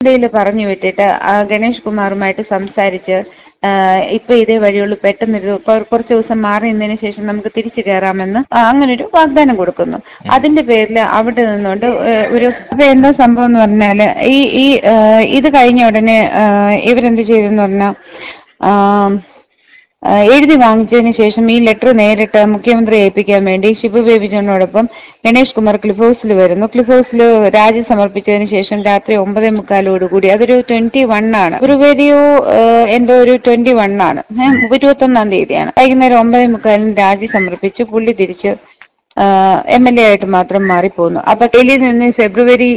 യിൽ പറഞ്ഞു വിട്ടിട്ട് ആ ഗണേഷ് കുമാറുമായിട്ട് സംസാരിച്ച് ഇപ്പൊ ഇതേ വഴിയുള്ളൂ പെട്ടെന്ന് കുറച്ച് ദിവസം മാറി നിന്നതിന് ശേഷം നമുക്ക് തിരിച്ചു കയറാമെന്ന് അങ്ങനെ ഒരു വാഗ്ദാനം കൊടുക്കുന്നു. അതിന്റെ പേരിൽ അവിടെ നിന്നുകൊണ്ട് ഒരു അപ്പൊ എന്താ സംഭവം എന്ന് പറഞ്ഞാൽ ഈ ഈ ഇത് കഴിഞ്ഞ ഉടനെ ഇവരെന്ത് ചെയ്തെന്ന് പറഞ്ഞാൽ എഴുതി വാങ്ങിച്ചതിന് ശേഷം ഈ ലെറ്റർ നേരിട്ട് മുഖ്യമന്ത്രിയെ ഏൽപ്പിക്കാൻ വേണ്ടി ഷിബു ബേബിജോനോടൊപ്പം ഗണേഷ് കുമാർ ക്ലിഫ് ഹൗസിൽ വരുന്നു. ക്ലിഫ് ഹൗസിൽ രാജി സമർപ്പിച്ചതിന് ശേഷം രാത്രി ഒമ്പതേ മുക്കാലോടുകൂടി അതൊരു ട്വന്റി വൺ ആണ്. ഗുരുവേദിയോ എന്റെ ഒരു ട്വന്റി വൺ ആണ്. ഇരുപത്തി ഇരുപത്തൊന്നാം തീയതിയാണ്. വൈകുന്നേരം ഒമ്പതേ മുക്കാലിന് രാജി സമർപ്പിച്ച് പുള്ളി തിരിച്ച് എം എൽ എ ആയിട്ട് മാത്രം മാറിപ്പോകുന്നു. അപ്പൊ ഡൽഹിയിൽ നിന്ന് ഫെബ്രുവരി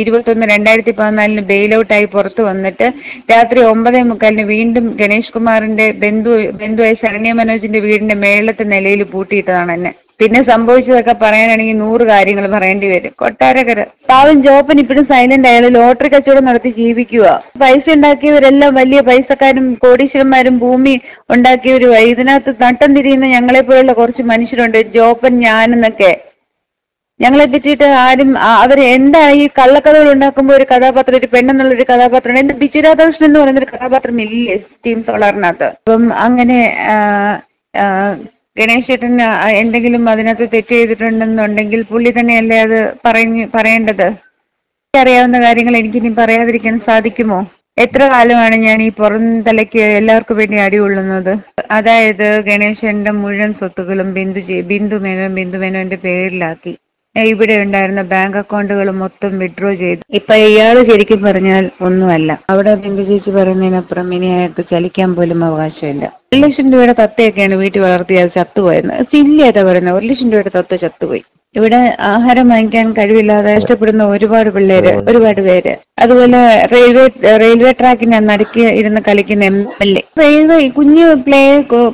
ഇരുപത്തി ഒന്ന് രണ്ടായിരത്തി പതിനാലിന് ബെയിൽ ഔട്ടായി പുറത്തു വന്നിട്ട് രാത്രി ഒമ്പതേ മുക്കാലിന് വീണ്ടും ഗണേഷ് കുമാറിന്റെ ബന്ധു ബന്ധുവായ ശരണ്യ മനോജിന്റെ വീടിന്റെ മേളത്തെ നിലയിൽ പൂട്ടിയിട്ടതാണ് എന്നെ. പിന്നെ സംഭവിച്ചതൊക്കെ പറയാനാണെങ്കിൽ നൂറ് കാര്യങ്ങൾ പറയേണ്ടി വരും. കൊട്ടാരക്കര. പാവം ജോപ്പൻ ഇപ്പോഴും സൈലന്റ് അയാൾ ലോട്ടറി കച്ചവടം നടത്തി ജീവിക്കുക പൈസ ഉണ്ടാക്കിയവരെല്ലാം വലിയ പൈസക്കാരും കോടീശ്വരന്മാരും ഭൂമി ഉണ്ടാക്കിയവരുമാ ഇതിനകത്ത് നട്ടം തിരിയുന്ന ഞങ്ങളെ പോലുള്ള കുറച്ച് മനുഷ്യരുണ്ട്. ജോപ്പൻ ഞാനെന്നൊക്കെ. ഞങ്ങളെ പറ്റിയിട്ട് ആരും അവർ എന്താ ഈ കള്ളക്കഥകൾ ഉണ്ടാക്കുമ്പോൾ ഒരു കഥാപാത്രം ഒരു പെണ്ണെന്നുള്ള ഒരു കഥാപാത്രം എന്റെ ബിജു രാധാകൃഷ്ണൻ എന്ന് പറയുന്ന ഒരു കഥാപാത്രം ഇല്ലേ? ടീം സോളാറിനകത്ത്. അപ്പം അങ്ങനെ ആ, ആ, ഗണേശ് ചേട്ടൻ ആ, എന്തെങ്കിലും അതിനകത്ത് തെറ്റ് ചെയ്തിട്ടുണ്ടെന്നുണ്ടെങ്കിൽ പുള്ളി തന്നെയല്ലേ അത് പറഞ്ഞ് പറയേണ്ടത്? അറിയാവുന്ന കാര്യങ്ങൾ എനിക്കിനി പറയാതിരിക്കാൻ സാധിക്കുമോ? എത്ര കാലമാണ് ഞാൻ ഈ പുറം തലയ്ക്ക് എല്ലാവർക്കും വേണ്ടി അടികൊള്ളുന്നത് അതായത് ഗണേശന്റെ മുഴുവൻ സ്വത്തുക്കളും ബിന്ദു ബിന്ദു മേനോൻ ബിന്ദു മേനോന്റെ പേരിലാക്കി. ഇവിടെ ഉണ്ടായിരുന്ന ബാങ്ക് അക്കൗണ്ടുകൾ മൊത്തം വിഡ്രോ ചെയ്തു. ഇപ്പൊ ഇയാൾ ശരിക്കും പറഞ്ഞാൽ ഒന്നുമല്ല. അവിടെ ബിന്ദു ചേച്ചി പറയുന്നതിനപ്പുറം ഇനി അയാൾക്ക് ചലിക്കാൻ പോലും അവകാശമില്ല. ഒരു ലക്ഷം രൂപയുടെ തത്തയൊക്കെയാണ് വീട്ടിൽ വളർത്തിയാൽ ചത്തുപോയത് സില്ലിയായിട്ടാ പറയുന്നത്. ഒരു ലക്ഷം രൂപയുടെ തത്ത ചത്തുപോയി. ഇവിടെ ആഹാരം വാങ്ങിക്കാൻ കഴിവില്ലാതെ ഇഷ്ടപ്പെടുന്ന ഒരുപാട് പിള്ളേര് ഒരുപാട് പേര്. അതുപോലെ റെയിൽവേ റെയിൽവേ ട്രാക്കിന് നടുക്കി ഇരുന്ന് കളിക്കുന്ന എം എൽ എ. റെയിൽവേ കുഞ്ഞു പ്ലേ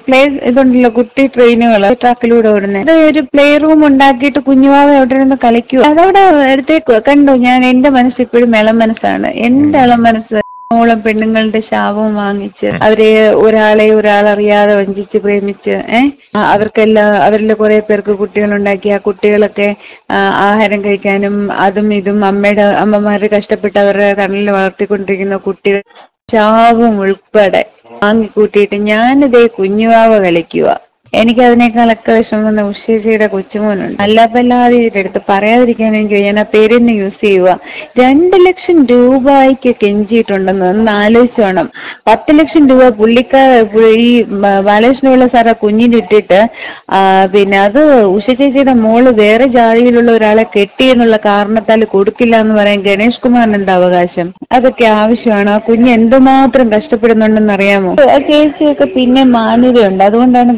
പ്ലേ ഇതുണ്ടല്ലോ കുട്ടി ട്രെയിനുകൾ ട്രാക്കിലൂടെ ഓടുന്നത്. അത് ഒരു പ്ലേ റൂം ഉണ്ടാക്കിയിട്ട് കുഞ്ഞുവാവ അവിടെ ഇരുന്ന് കളിക്കുക അതവിടെ എടുത്തേക്ക് കണ്ടു ഞാൻ എന്റെ മനസ്സ് ഇപ്പോഴും ഇളം മനസ്സാണ്. എന്റെ ഇളം മനസ്സ് ഓളം പെണ്ണുങ്ങളുടെ ശാപവും വാങ്ങിച്ച് അവരെ ഒരാളെ ഒരാളറിയാതെ വഞ്ചിച്ച് പ്രേമിച്ച് ഏഹ് അവർക്കെല്ലാം അവരിൽ കുറെ പേർക്ക് കുട്ടികളുണ്ടാക്കി. ആ കുട്ടികളൊക്കെ ആഹാരം കഴിക്കാനും അതും ഇതും അമ്മയുടെ അമ്മമാര് കഷ്ടപ്പെട്ട് അവരുടെ കണ്ണിൽ വളർത്തിക്കൊണ്ടിരിക്കുന്ന കുട്ടികൾ ശാപം ഉൾപ്പെടെ വാങ്ങിക്കൂട്ടിയിട്ട് ഞാനിതേ കുഞ്ഞുവാവ കളിക്കുക എനിക്ക് അതിനേക്കാളൊക്കെ വിഷമം ഉഷേച്ചിയുടെ കൊച്ചുമോനുണ്ട്. അല്ലാപ്പല്ലാതെ അടുത്ത് പറയാതിരിക്കാൻ എനിക്ക്. ഞാൻ ആ പേര് തന്നെ യൂസ് ചെയ്യുക. രണ്ട് ലക്ഷം രൂപയ്ക്ക് കെഞ്ചിയിട്ടുണ്ടെന്ന് ഒന്ന് ആലോചിച്ചോണം പത്ത് ലക്ഷം രൂപ പുള്ളിക്കാർ ഈ ബാലകൃഷ്ണനുള്ള ആ കുഞ്ഞിനിട്ടിട്ട് പിന്നെ അത് ഉഷ മോൾ വേറെ ജാതിയിലുള്ള ഒരാളെ കെട്ടി എന്നുള്ള കാരണത്താൽ കൊടുക്കില്ല എന്ന് പറയാൻ ഗണേഷ് കുമാറിന് എന്താ അവകാശം? അതൊക്കെ ആവശ്യമാണ്. ആ കുഞ്ഞ് എന്തുമാത്രം കഷ്ടപ്പെടുന്നുണ്ടെന്ന് അറിയാമോ? ചേച്ചിയൊക്കെ പിന്നെ മാന്യതയുണ്ട്. അതുകൊണ്ടാണ്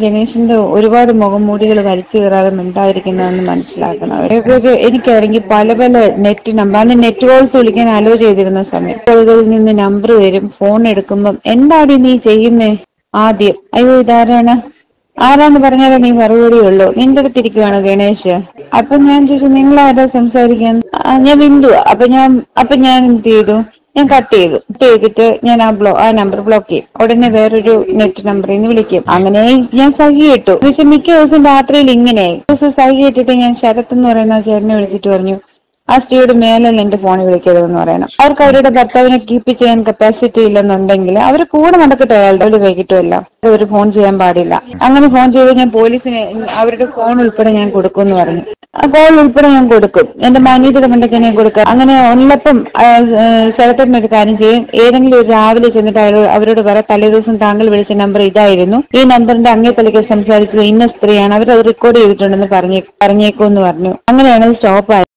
ഗണേഷിന്റെ ഒരുപാട് മുഖംമൂടികൾ വലിച്ചു കയറാതെ മിണ്ടാതിരിക്കുന്നതെന്ന് മനസ്സിലാക്കണം. എനിക്കാണെങ്കിൽ പല പല നെറ്റ് നമ്പർ അന്ന് നെറ്റ് കോൾസ് വിളിക്കാൻ അലോ ചെയ്തിരുന്ന സമയം. കോളുകളിൽ നിന്ന് നമ്പർ വരും ഫോൺ എടുക്കുമ്പം എന്താണ് നീ ചെയ്യുന്നേ? ആദ്യം. അയ്യോ ഇതാരാണ്? ആരാന്ന് പറഞ്ഞാലേ നീ മറുപടി ഉള്ളൂ. നിന്റെ അടുത്തിരിക്കുവാണ് ഗണേഷ്. അപ്പൊ ഞാൻ ചോദിച്ചു നിങ്ങൾ ആരാ സംസാരിക്കാൻ ഞാൻ ബിന്ദു അപ്പൊ ഞാൻ അപ്പൊ ഞാൻ എന്ത് ചെയ്തു? ഞാൻ കട്ട് ചെയ്തു. കട്ട് ചെയ്തിട്ട് ഞാൻ ആ ബ്ലോ ആ നമ്പർ ബ്ലോക്ക് ചെയ്യും. ഉടനെ വേറൊരു നെറ്റ് നമ്പറിൽ നിന്ന് വിളിക്കും. അങ്ങനെ ഞാൻ സഹി ഇട്ടു. പക്ഷെ മിക്ക ദിവസം രാത്രിയിൽ ഇങ്ങനെ. ദിവസം സഹി ഇട്ടിട്ട് ഞാൻ ശരത് എന്ന് പറയുന്ന ചേട്ടനെ വിളിച്ചിട്ട് പറഞ്ഞു ആ സ്ത്രീയുടെ മേലെ എന്റെ ഫോണിൽ വിളിക്കരുതെന്ന് പറയണം. അവർക്ക് അവരുടെ ഭർത്താവിനെ കീപ്പ് ചെയ്യാൻ കപ്പാസിറ്റി ഇല്ലെന്നുണ്ടെങ്കിൽ അവർ കൂടെ നടക്കട്ടെ അയാളുടെ അവർ വൈകിട്ടുമല്ല ഒരു ഫോൺ ചെയ്യാൻ പാടില്ല. അങ്ങനെ ഫോൺ ചെയ്ത് ഞാൻ പോലീസിന് അവരുടെ ഫോൺ ഉൾപ്പെടെ ഞാൻ കൊടുക്കും എന്ന് പറഞ്ഞു. ആ കോൾ ഉൾപ്പെടെ ഞാൻ കൊടുക്കും. എന്റെ മാനേജറുടെ മണ്ടയ്ക്ക് ഞാൻ കൊടുക്കാം. അങ്ങനെ ഉള്ളപ്പം സ്ഥലത്തിന് ഒരു കാര്യം ചെയ്യും. ഏതെങ്കിലും ഒരു രാവിലെ ചെന്നിട്ട് അയാൾ അവരോട് പറയാം തലേ ദിവസം താങ്കൾ വിളിച്ച നമ്പർ ഇതായിരുന്നു. ഈ നമ്പറിന്റെ അങ്ങേ തലയ്ക്ക് സംസാരിച്ചത് ഇന്ന സ്ത്രീയാണ്. അവർ അത് റെക്കോർഡ് ചെയ്തിട്ടുണ്ടെന്ന് പറഞ്ഞേ പറഞ്ഞേക്കോ എന്ന് പറഞ്ഞു. അങ്ങനെയാണ് സ്റ്റോപ്പ് ആയത്.